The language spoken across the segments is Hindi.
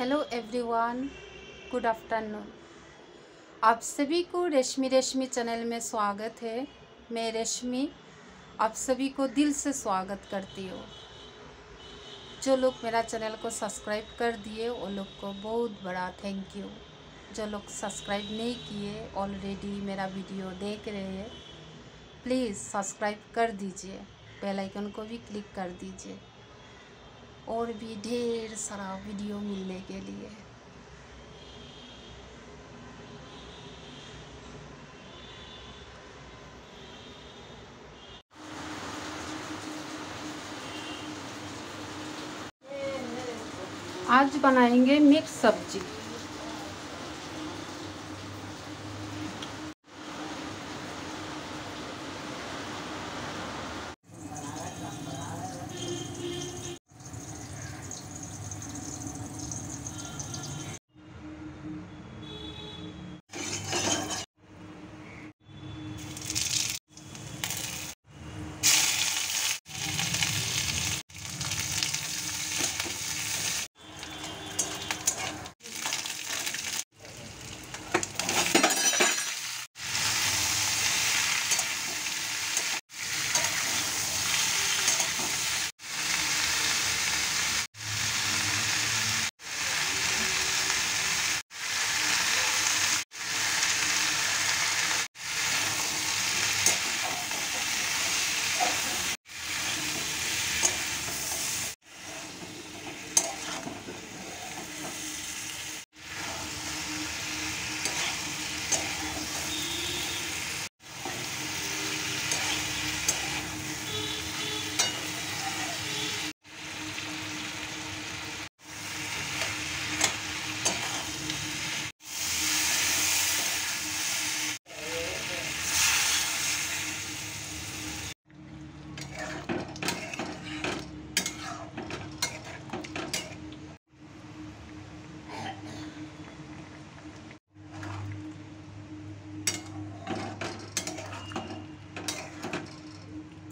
हेलो एवरीवन गुड आफ्टरनून आप सभी को रेशमी रेशमी चैनल में स्वागत है। मैं रेशमी आप सभी को दिल से स्वागत करती हूँ। जो लोग मेरा चैनल को सब्सक्राइब कर दिए, वो लोग को बहुत बड़ा थैंक यू जो लोग सब्सक्राइब नहीं किए ऑलरेडी मेरा वीडियो देख रहे हैं प्लीज़ सब्सक्राइब कर दीजिए। बेल आइकन को भी क्लिक कर दीजिए। और भी ढेर सारा वीडियो मिलने के लिए। आज बनाएँगे मिक्स सब्ज़ी।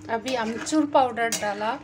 अभी अमचूर पाउडर डाला।